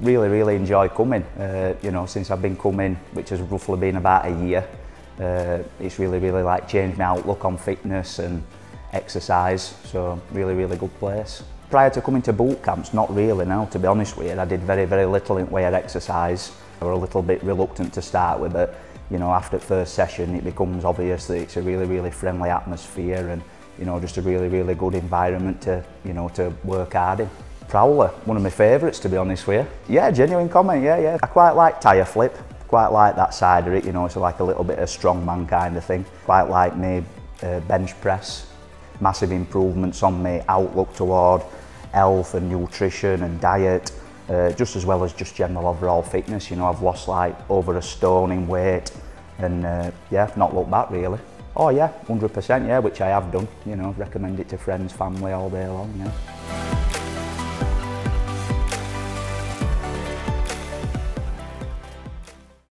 really, really enjoy coming. Uh, you know, since I've been coming, which has roughly been about a year, uh, it's really, really like changed my outlook on fitness and exercise. So really, really good place. Prior to coming to boot camps, not really now, to be honest with you. I did very, very little in way of exercise. I were a little bit reluctant to start with, but you know, after the first session, it becomes obvious that it's a really, really friendly atmosphere and, you know, just a really, really good environment to, you know, to work hard in. Prowler, one of my favourites to be honest with you. Yeah, genuine comment, yeah, yeah. I quite like tyre flip, quite like that side of it, you know, it's like a little bit of strongman kind of thing. Quite like me uh, bench press, massive improvements on my outlook toward health and nutrition and diet, uh, just as well as just general overall fitness. You know, I've lost like over a stone in weight and uh, yeah, not looked back really. Oh yeah, 100% yeah, which I have done, you know, recommend it to friends, family all day long, yeah.